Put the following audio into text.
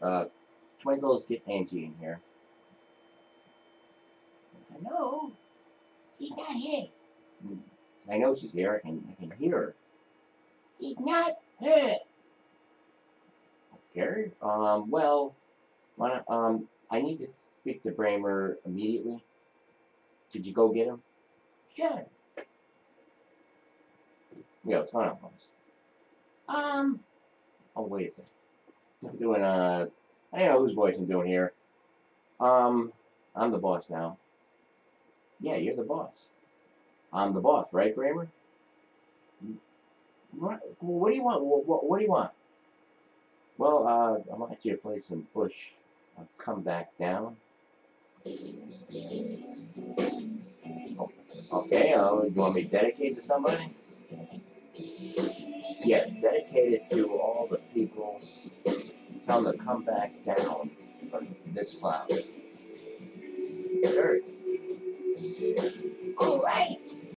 Uh, Twinkles, get Angie in here. Hello? He's not here. I know she's here. I can, I can hear her. He's not here. Gary? Um, well, wanna, um, I need to speak to Bramer immediately. Did you go get him? Sure. Yeah, going on, boss? Um, Oh, wait a second. I'm doing, a, I don't know whose voice I'm doing here. Um, I'm the boss now. Yeah, you're the boss. I'm the boss, right, Bramer? What, what do you want? What, what, what do you want? Well, uh, I want you to play some Bush. I'll come back down. Okay, uh, you want me to dedicate to somebody? Yes, dedicated to all the people. Tell them to come back down from this cloud.